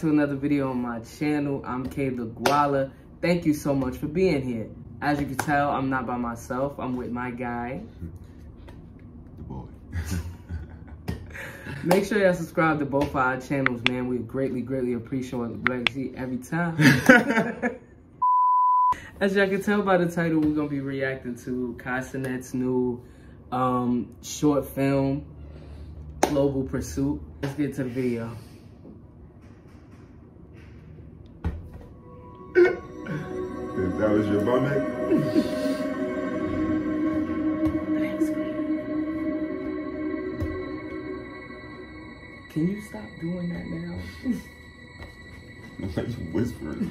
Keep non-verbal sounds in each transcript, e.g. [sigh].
to another video on my channel. I'm Caleb Guala. Thank you so much for being here. As you can tell, I'm not by myself. I'm with my guy. [laughs] The boy. [laughs] Make sure y'all subscribe to both of our channels, man. We greatly, greatly appreciate legacy every time. [laughs] As y'all can tell by the title, we're gonna be reacting to Cenat's new um, short film, Global Pursuit. Let's get to the video. That was your vomit, Can you stop doing that now? [laughs] like you whispering.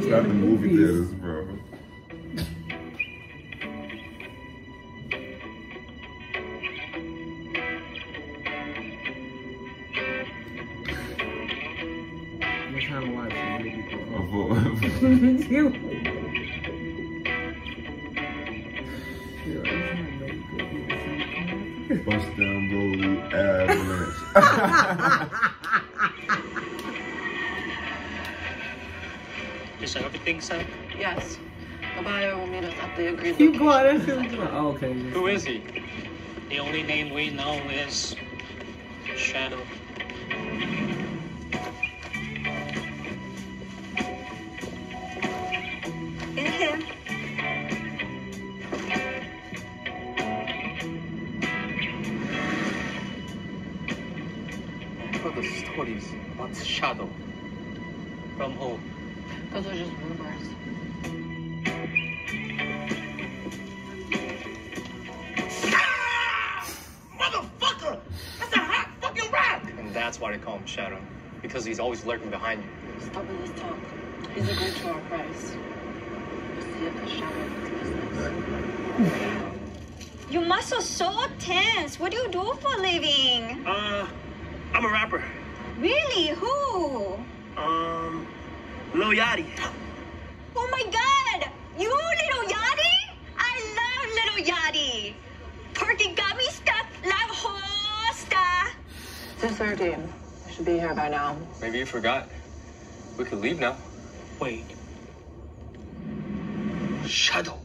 Stop the movie theaters, bro. Bust down, blow you ambulance. you everything, set? Yes. The buyer will meet us at the agreed You bought us. Oh, okay. Who is he? The only name we know is Shadow. Heard the stories about Shadow. From who? Those are just rumors. Motherfucker! That's a hot fucking rock! And that's why they call him Shadow. Because he's always lurking behind you. Stop with this talk. He's agreed to our price. We'll see if the shadow is business. You must are so tense. What do you do for a living? Uh, I'm a rapper. Really? Who? Um, Lil Yachty. Oh my god! You little Yachty? I love little Yachty. Porque got me stuck like hosta. 2.30. I should be here by now. Maybe you forgot. We could leave now. Wait. Shadow.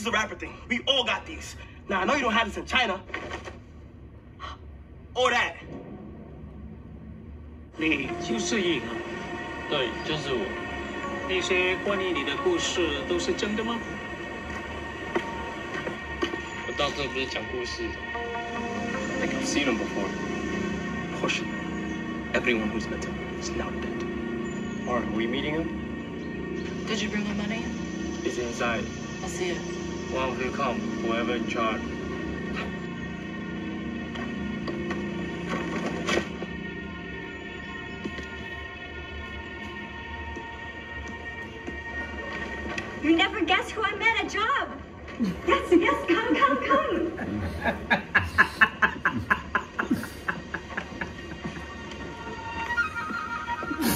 is a rapper thing. We all got these. Now, I know you don't have this in China. [gasps] Or that. 你就是影啊？对，就是我。那些关于你的故事都是真的吗？我到这不是讲故事。I think I've seen him before. Portion. Everyone who's met him is now dead. Or are we meeting him? Did you bring my money? He's inside. I'll see it. One will come, whoever in charge. You never guess who I met at job. Yes, yes, come, come, come.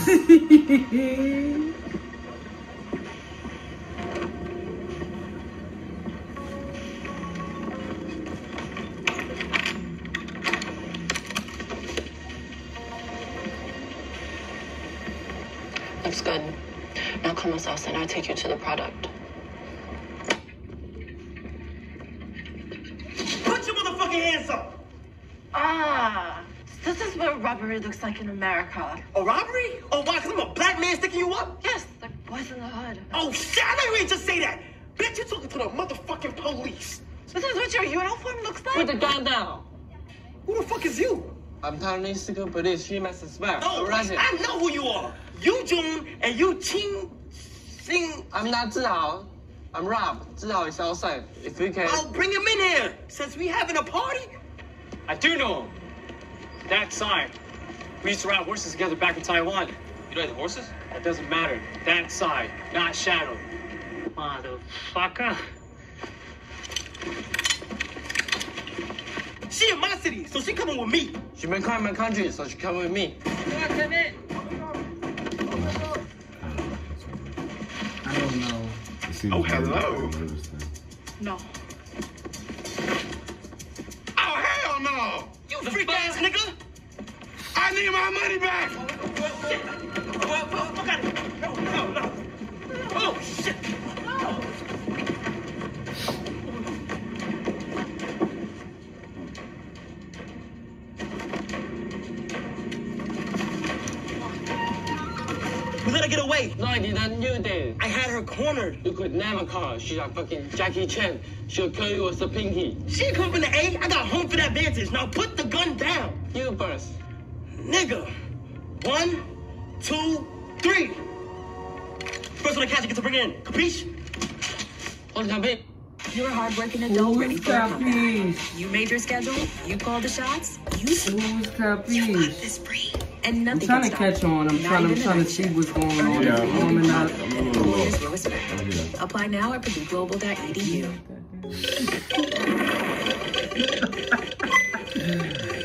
Looks [laughs] us and I'll take you to the product. Put your motherfucking hands up! Ah, this is what robbery looks like in America. A robbery? Oh, why? Because I'm a black man sticking you up? Yes, like boys in the hood. Oh, shit, I know you ain't just say that. Bitch, you're talking to the motherfucking police. This is what your uniform looks like? Put the gun down. Who the fuck is you? I'm Taiwanese secret police. She must suspect. Oh, Arrest him. I know who you are. You Jun and you Ching Sing. I'm not Zihao. I'm Rob. Zihao is outside. If we can. I'll bring him in here. Since we having a party. I do know him. That sign. We used to ride horses together back in Taiwan. You ride the horses? That doesn't matter. That side, not Shadow. Motherfucker. She in my city, so she coming with me. She been coming my country, so she coming with me. Come on, come in. Don't know. It seems Oh, very hello. interesting. No. Oh, hell no! You freak ass nigga. I need my money back! Well, well, fuck out of here. No, no, no. Oh, shit. Oh, let her get away. No, I didn't. You did. I had her cornered. You could never call her. She's a fucking Jackie Chan. She'll kill you with a pinky. She come from the A. I got home for that advantage. Now put the gun down. You first. Nigga. One, two, three. First one to catch, you get to bring it in. Capiche? What's that big? You're a hardworking adult ready Who's for a comeback. capiche? You made your schedule. You called the shots. You Who's you capiche? this free. And I'm trying to catch on. I'm Not trying. I'm trying to see what's going on. Yeah, I'm- warming up. I'm Here's your respect. Apply now at purdueglobal.edu. [laughs] [laughs]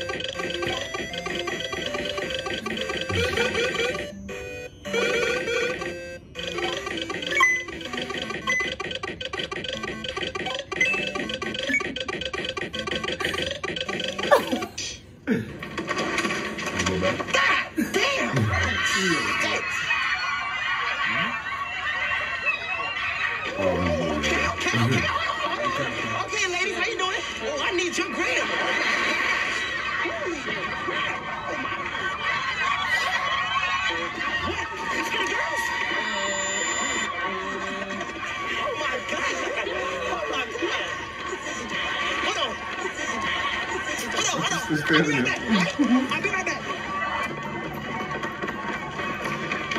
right back.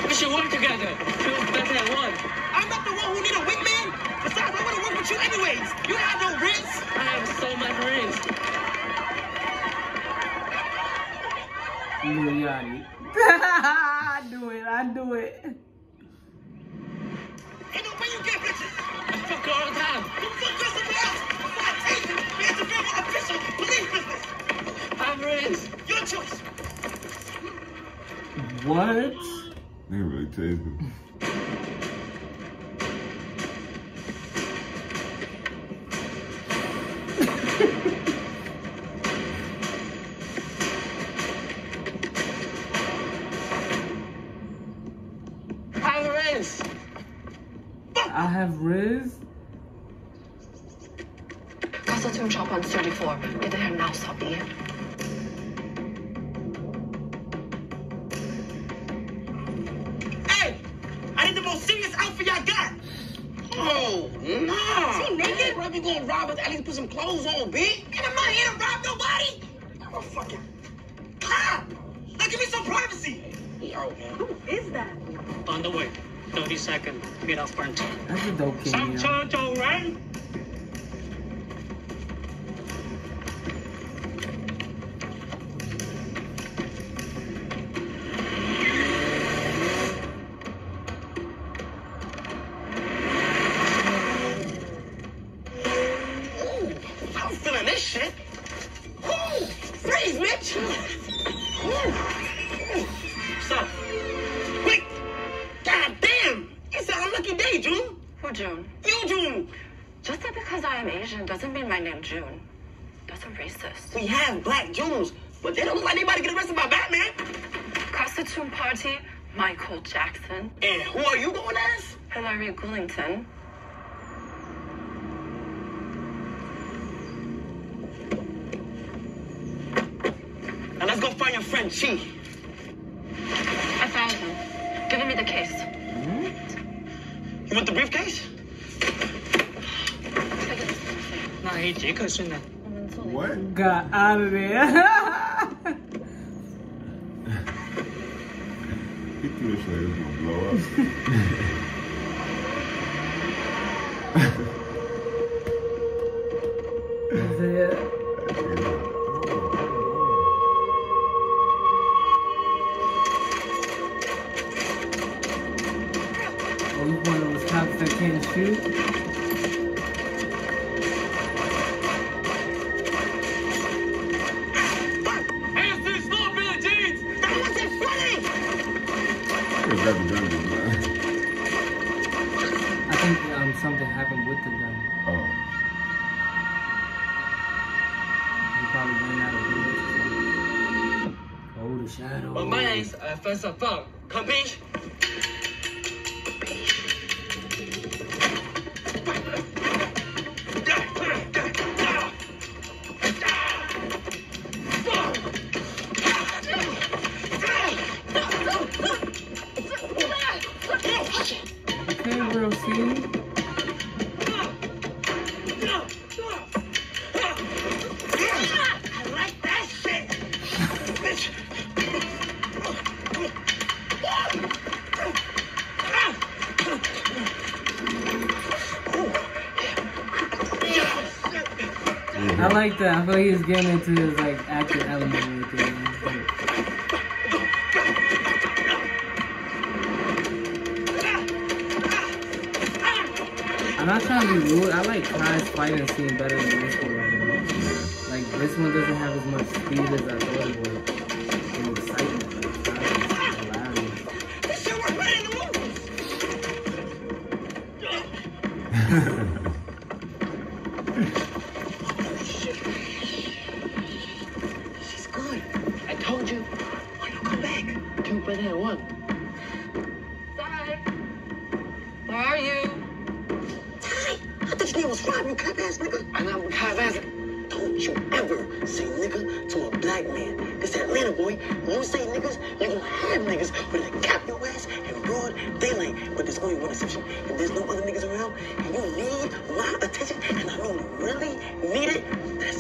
We should work together. Two better than one. I'm not the one who need a wingman. Besides, I want to work with you anyways. You have no wrist. I have so much risk. Lil Yachty. I do it. I do it. What? Nigga really tased him. I have risk. I have Riz. Constitute shop on 34. Get there now, Sophie. I need the most serious outfit y'all got. Oh, nah. See, naked? Bro, if you gonna rob us, at least put some clothes on, B. And I'm not here to rob nobody. I'm a fucking cop. Now give me some privacy. Yo, man. Who is that? On the way. 30 seconds. Get off front. That's a dope Some cameo. Jojo, right? Mitch. Ooh. Stop. Wait. God damn. It's an unlucky day, June. Who, June? You, June. Just because I am Asian doesn't mean my name June. That's a racist. We have black Junes, but they don't look like they about to get arrested by Batman. Costume party, Michael Jackson, And who are you going as? Hillary Goulington. can see. I found him. Me the case. Hmm? You want the briefcase? I. What? Got out of there. he threw this like gonna blow up. the gun man? I think um, something happened with the gun. Oh. He probably ran out of bullets. Oh, the shadow. Well, my name's uh, Professor Funk. Come, bitch. Like that. I feel like he's getting into his like acting element right there. I'm not trying to be rude. I like Kai's fighting scene better than this one right now. Like this one doesn't have as much speed as I thought it would. And excitement. Like, Kai is hilarious. This shit was ready in the movies. [laughs] [laughs]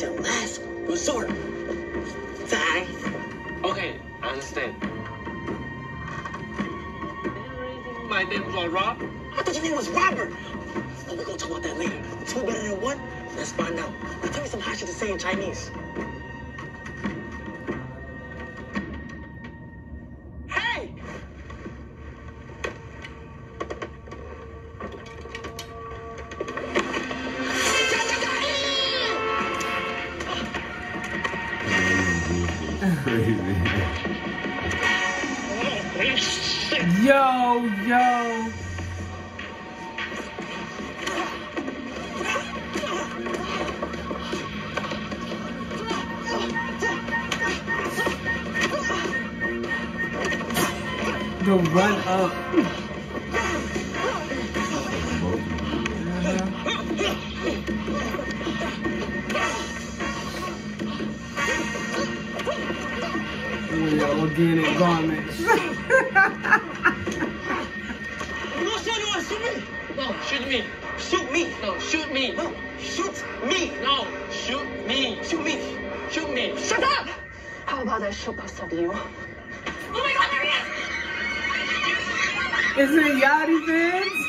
that's your last resort. Ty. Okay, I understand. My name is Rob. I thought your name was Robert. Oh, we're gonna talk about that later. Two better than one? Let's find out. Now tell me some hot shit to say in Chinese. The run up. With organic garments. No, shoot me. Shoot me. No, shoot me. No, shoot me. No, shoot me. Shoot me. Shoot me. Shut up! How about I shoot both of you? Oh my god, there he is! Is it Yachty fans?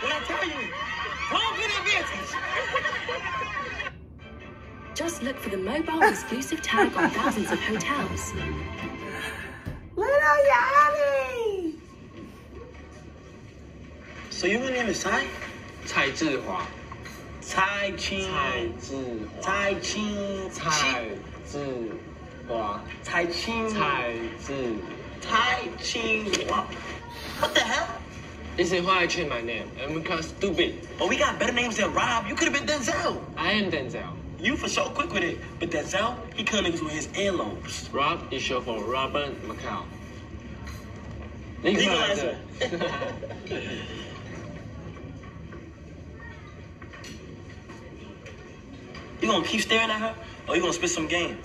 What I tell you? Don't get advantage. Just look for the mobile exclusive tag on thousands of hotels. So your name is Tai? Tai Zhihua. Tsai Qing. Tsai Zhihua. Tai Qing. Tsai Zhihua. Tsai Qing. Tai Zhihua. Tsai What the hell? This is why I changed my name. I'm because stupid. But we got better names than Rob. You could have been Denzel. I am Denzel. You for sure quick with it. But Denzel, he comes with his earlobes. Rob is short for Robert McCall. Legalizer. [laughs] You gonna keep staring at her, or you gonna spit some game?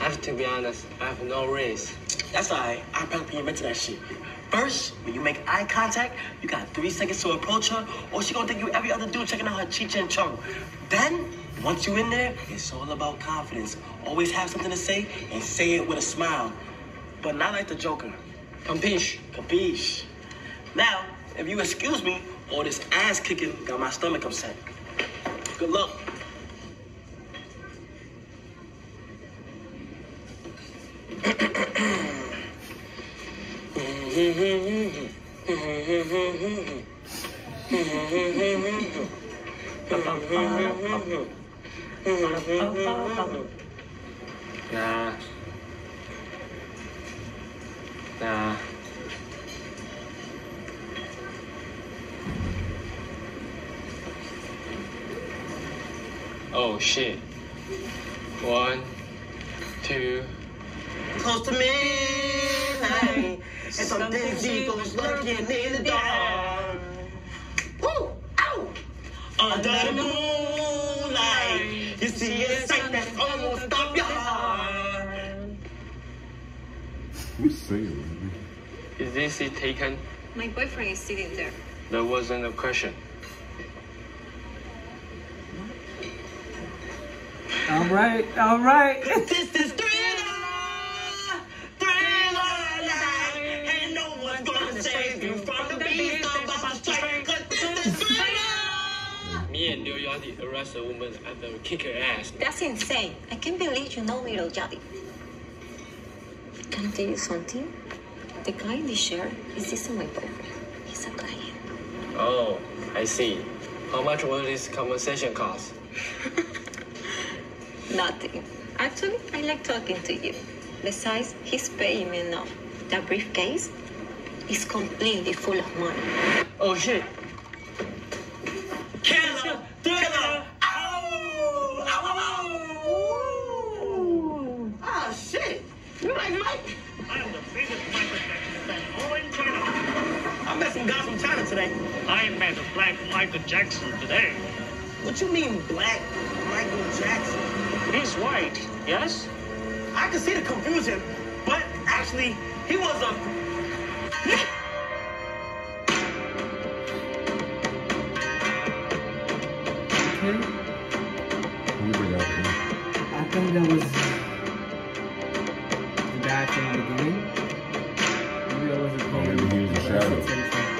I have to be honest, I have no race. That's alright. I'll probably invent that shit. First, when you make eye contact, you got three seconds to approach her, or she gonna think you every other dude checking out her cheech and chong. Then, once you in there, it's all about confidence. Always have something to say and say it with a smile, but not like the Joker. Capiche? Capiche? Now, if you excuse me, all this ass kicking got my stomach upset. Good luck. Nah. Nah. Oh shit. One, two. Close to midnight, and something goes lurking in the dark. Woo! Ow! Under the moonlight, you see a sight that's almost stop your heart. Who's singing? Is this seat taken? My boyfriend is sitting there. That wasn't a question. Right, all right. This is thriller, thriller life. Ain't no one's gonna save you from the beast of our strength. 'Cause this is [laughs] thriller. Me and Liu Yadi arrest a woman and then kick her ass. That's insane. I can't believe you know little Jadi. Can I tell you something? The guy in the shirt is this my boyfriend. He's a client. Oh, I see. How much will this conversation cost? Nothing. Actually, I like talking to you. Besides, he's paying me enough. That briefcase is completely full of money. Oh shit! Killer, thriller. Ow! Ow, ow, ow. Ooh. Ah, shit. You like Mike? I am the biggest Michael Jackson fan all in China. I met some guys from China today. I met a black Michael Jackson today. What you mean, black Michael Jackson? He's white, yes? I can see the confusion, but actually, he was a. Okay. We bring out? I think that was the guy from the beginning. Maybe that was maybe he was the shadow.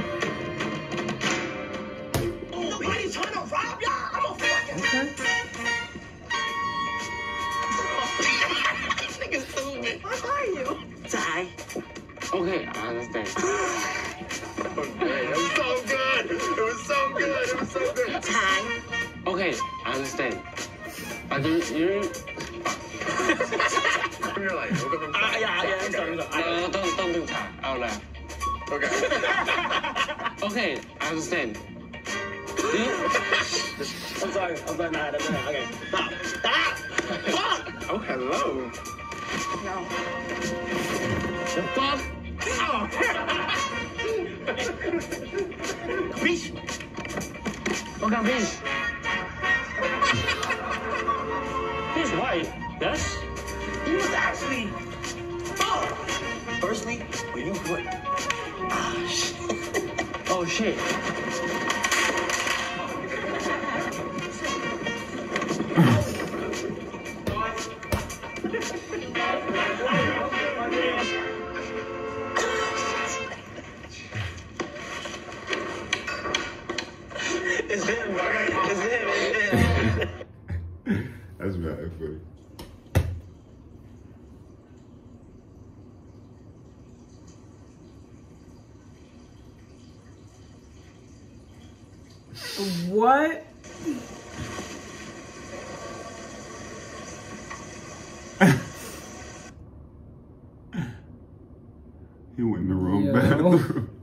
You're like, ah, yeah, yeah, I'm sorry. I'm sorry. no, no, don't, don't do that out loud. Okay. [laughs] Okay, I understand. Do you, I'm sorry. I'm sorry. Nah, that's not. Okay. Stop. Stop. Fuck. oh, hello. No. The fuck? Bitch. What kind of bitch? He's white, yes? He was actually. Oh. Firstly, when you put. Ah, shit. Oh shit. It's him. It's him. It's him. That's mad funny. What? [laughs] He went in the wrong Yo. bathroom. [laughs]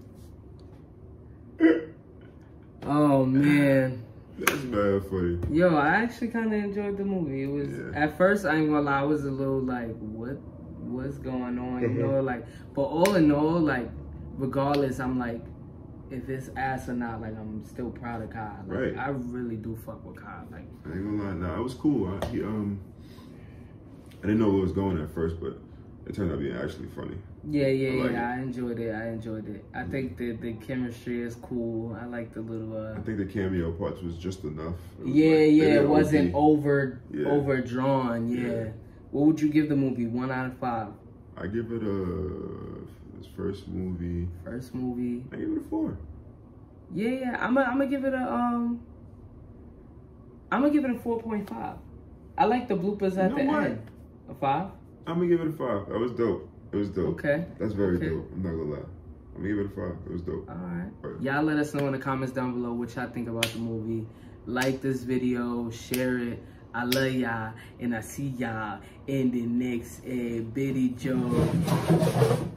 Oh man. That's bad funny. Yo, I actually kind of enjoyed the movie. It was Yeah. at first I ain't gonna lie, I was a little like, what, what's going on? You Mhm. know, like, but all in all, like, regardless, I'm like, if it's ass or not, like, I'm still proud of Kai. Like, Right. I really do fuck with Kai. Like, I ain't gonna lie. Nah, it was cool. I, he, um, I didn't know where it was going at first, but it turned out being actually funny. yeah, yeah, I like yeah. it. I enjoyed it. I enjoyed it. I think the the chemistry is cool. I like the little. uh I think the cameo parts was just enough. Was Yeah, like- yeah, it wasn't over Yeah. overdrawn. Yeah. Yeah. What would you give the movie? One out of five. I give it a his first movie. First movie. I give it a four. Yeah, yeah. I'm gonna I'm give it a um. I'm gonna give it a four point five. I like the bloopers at You the what? end. A five. I'm gonna give it a five. That was dope. It was dope. Okay. That's very Okay. dope. I'm not gonna lie. I'm gonna give it a five. It was dope. All right. Right. Y'all let us know in the comments down below what y'all think about the movie. Like this video, share it. I love y'all, and I see y'all in the next uh, Biddy Joe.